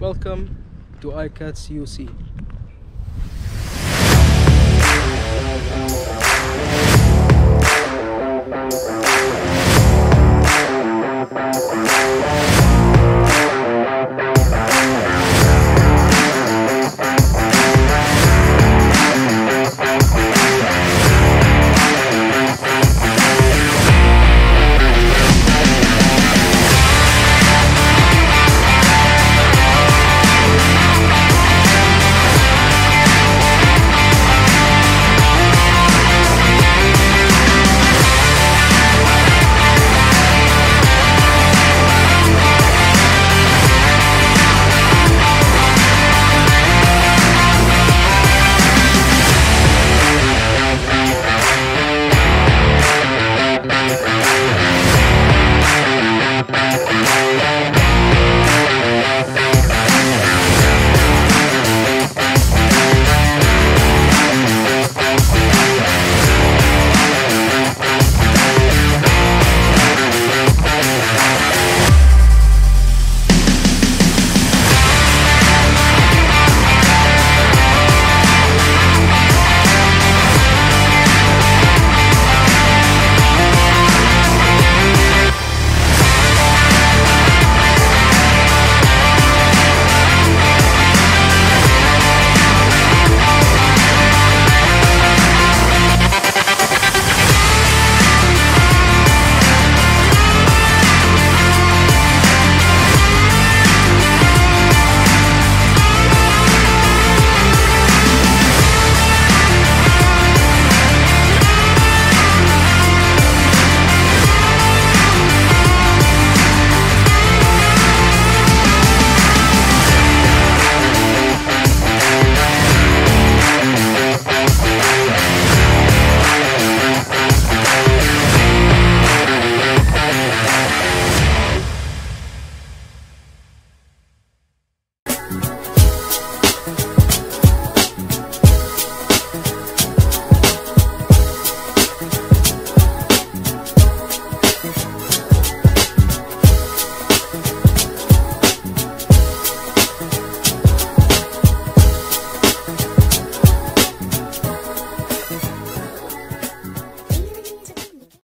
Welcome to ICATS UC.